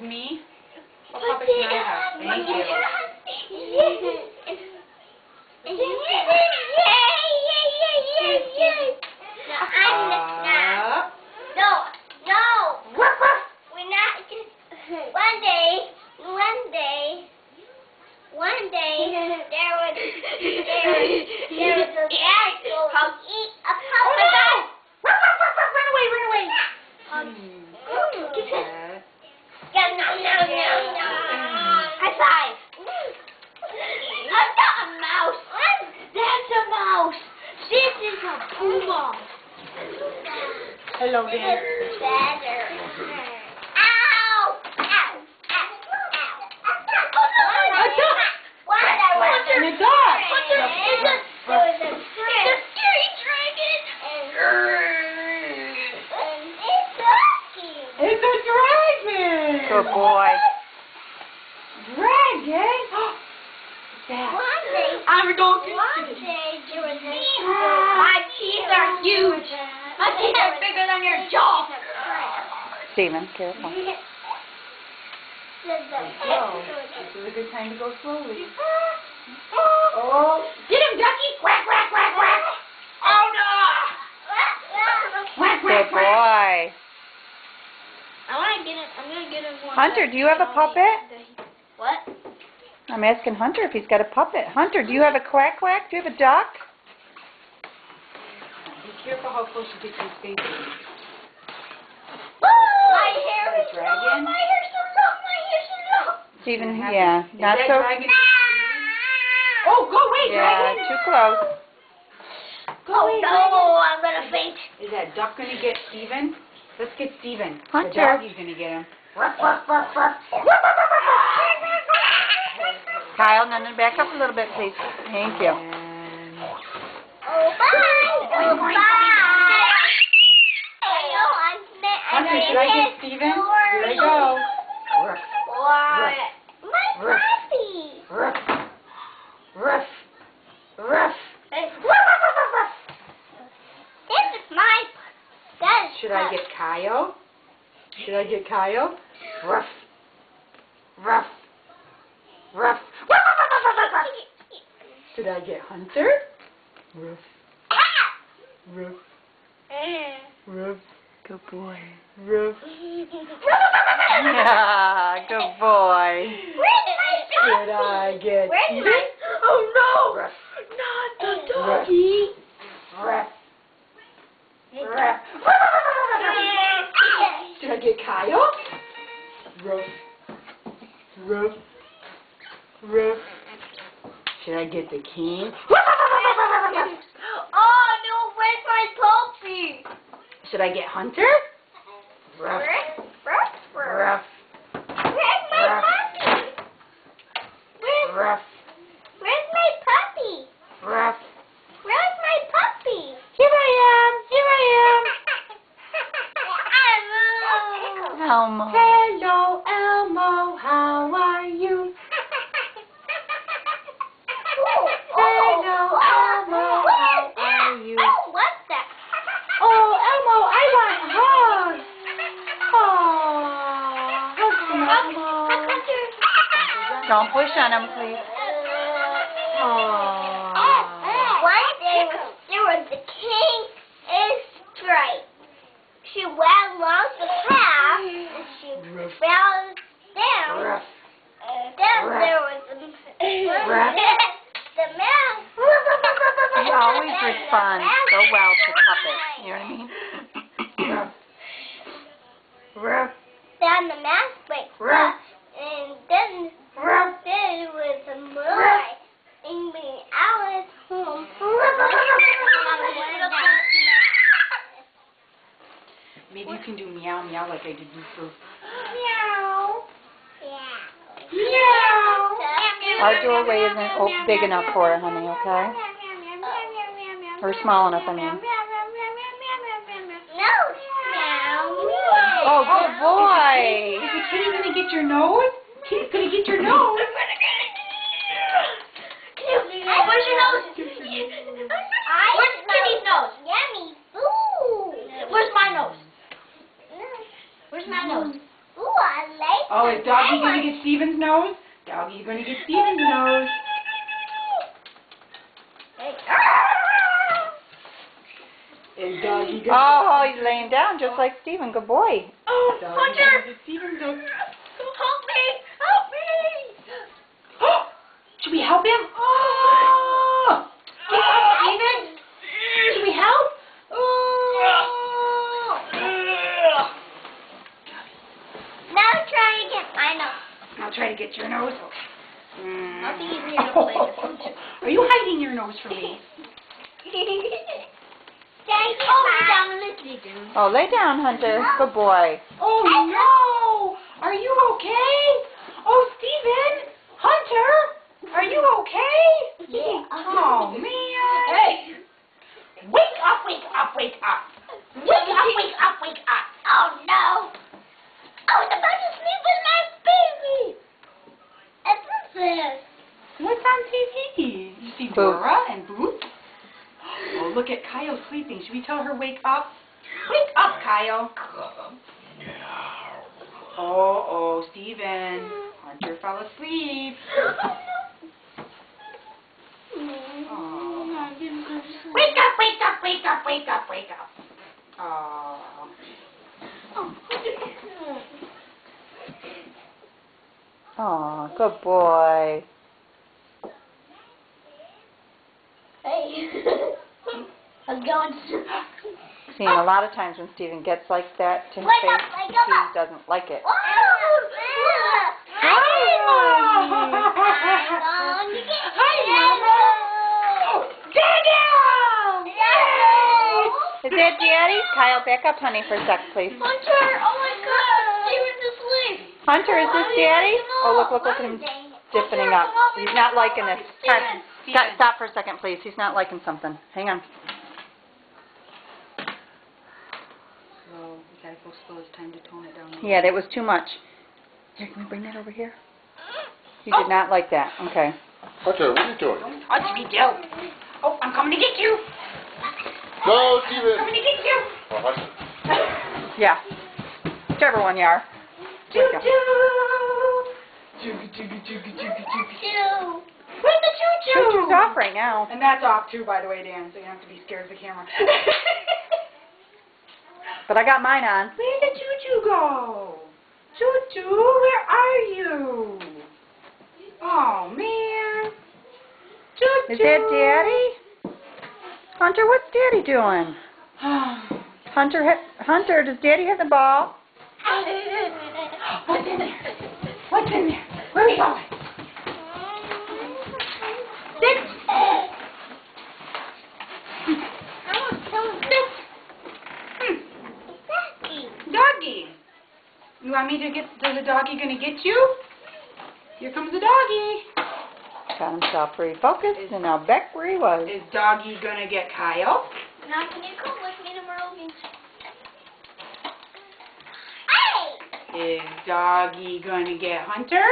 with me? What puppet can I have? Thank you. Up. No, no. We're not just. One day, one day, one day, there was there was there was a cat called eat a puppet. Run away! Run away! Hmm. Yes. Yeah, no, no, no, no. High five. I'm not a mouse. That's a mouse. This is a puma. Hello, This Dan. is better. Ow! Ow! Ow! Ow! What? What? And a dog. What's a- it's a- There was Good boy. Dragon. That. I'm going to. one day there was a My teeth are huge. My teeth are bigger than your jaw. Stephen, careful. Oh, this is a good time to go slowly. Oh, Get him, Ducky! Quack, quack, quack, quack! Oh no! Quack, Good boy. I want to get him. I'm gonna get him one. Hunter, do you have a puppet? What? I'm asking Hunter if he's got a puppet. Hunter, do you have a quack quack? Do you have a duck? be careful how close you get to his face. My hair is Dragon? long. My hair is so long. My hair is so long. Stephen, yeah, Is not that so. dragon? Oh, go away, Yeah, dragon. too close. Go Oh no! I'm gonna faint. Is that duck gonna get Steven? Let's get Steven. Hunter. The doggy's gonna get him. Kyle, no, no, back up a little bit, please. Thank you. Oh bye. Oh bye. Hello, I'm Hunter, should I get Steven? Here I go. Ruff, My Ruff. puppy. ruff, ruff, ruff. This is my. That is. Should I get Kyle? Should I get Kyle? Ruff, ruff, ruff. Should I get Hunter? Ruff, ruff, ruff, Good boy. ruff. Yeah, good boy. Should I get Where's Steven? Get the king? Oh no! Where's my puppy? Should I get Hunter? Ruff, Ruff, ruff, ruff. ruff, Where's my Ruff. puppy? Where's ruff, Where's my puppy? ruff. Where's my puppy? Here I am. Here I am. Elmo. Hello, Elmo. How are you? Hello, Elmo. How are you? Oh, what's that? Oh, Elmo, I want hugs. Oh, hugs from Elmo. Don't push on him, please. Oh. One day there was a king in stripe. She went along the path and she Ruff, fell down. ruff. Then Ruff. there was a Ruff. the mouse. He always responds so well to puppets. You know what I mean? Ruff. Ruff. The mouse went Ruff. and then Ruff. then it was a moonlight. And when I was home, Maybe you can do meow meow like I did before. Meow. Yeah. Meow. Our doorway isn't o- big enough for her, honey, okay? Or small enough, I mean. No. Meow. Oh, good boy. Is the kitty gonna get your nose? Kitty's gonna get your nose. Where's your nose? Where's Kitty's nose? Yummy. Ooh. Where's my nose? Where's my nose? Ooh, I like Oh, is Doggy gonna get Steven's nose? Doggy, gonna get Steven's nose. Hey. Is Doggy gonna Oh, he's laying down just like Steven. Good boy. Oh, Doggy Hunter! gonna get Steven's nose. Help me! Help me! Should we help him? Oh! Can we help Steven? Should we help? Oh! Now try to get my nose. I'll try to get your nose. Okay. Mm. I'll be easier to play with. Are you hiding your nose from me? Thank you. Oh, lay down, lay down. Oh, lay down, Hunter. Good boy. Oh no! Are you okay? Oh, Steven! Hunter! Are you okay? Yeah. Oh man! Hey. Wake up, wake up, wake up! Wake up, wake up, wake up! Oh no. I was about to sleep with my baby. And what's this? What's on TV? You see Dora and Boots? Look at Kyle sleeping. Should we tell her wake up? Wake up, Kyle. Oh, oh, Steven. Hunter fell asleep. Oh. Wake up, wake up, wake up, wake up, wake up. Oh. Oh, good boy. Hey. I'm going to. Seen a lot of times when Steven gets like that to his face, up. he doesn't like it. Oh, Is that Daddy? Kyle, back up, honey, for a sec, please. Hunter, oh my god, Steven's asleep. Hunter, is this Daddy? Oh, look, look, look at him stiffening up. He's not liking this. Stop, stop, stop for a second, please. He's not liking something. Hang on. Slow. We gotta go slow. It's time to tone it down. Yeah, that was too much. Here, can we bring that over here? He did oh. not like that. Okay. Hunter, what are you doing? Don't touch me, Joe. Oh, I'm coming to get you. No, Steven! I'm coming to get you. Oh, Hunter. Yeah. Whichever one you are. Choo There you go. choo. Choo choo choo choo choo choo. Two. Where's the choo choo? Choo-choo's off right now. And that's off too, by the way, Dan. So you don't have to be scared of the camera. But I got mine on. Where did choo choo go? Choo choo, where are you? Oh man. Choo choo. Is that Daddy? Hunter, what's Daddy doing? Hunter, Hunter, does Daddy have the ball? What's in there? What's in there? Where are we going? Sit. Sit. Hmm. Doggy. You want me to get, is the doggy gonna get you? Here comes the doggy. Got himself refocused and now back where he was. Is doggy gonna get Kyle? Now can you come with me tomorrow? Vince? Hey! Is doggy gonna get Hunter?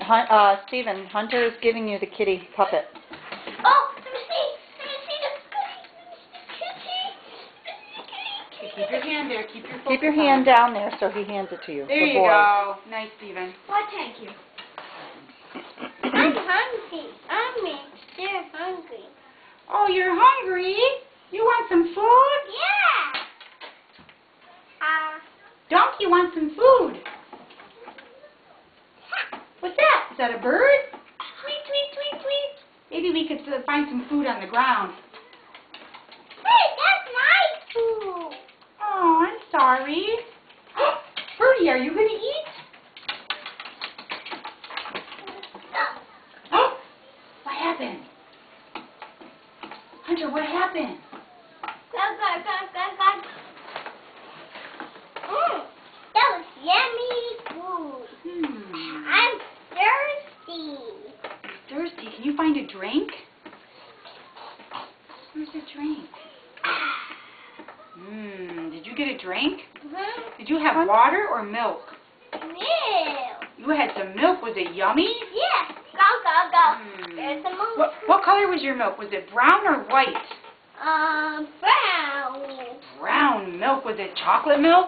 Hun- uh, Steven, Hunter is giving you the kitty puppet. Oh, let me see. Let me see the Okay, keep your hand there. Keep your Keep your hand it. down there so he hands it to you. There Good you boy. go. Nice, Steven. Why, thank you. I'm hungry. I'm still hungry. Oh, you're hungry? You want some food? Yeah. Uh, Donkey wants some food. What's that? Is that a bird? Tweet, tweet, tweet, tweet. Maybe we could uh, find some food on the ground. hey, that's my food. Oh, I'm sorry. Birdie, are you going to eat? what happened? Hunter, what happened? Mm, that was yummy food. Hmm. I'm thirsty. Thirsty. Can you find a drink? Where's the drink? Mmm. Did you get a drink? Mm-hmm. Did you have water or milk? Milk. You had some milk. Was it yummy? Yeah. Go, go, go. Hmm. There's a monkey. What, what color was your milk? Was it brown or white? Um, brown. Brown milk. Was it chocolate milk?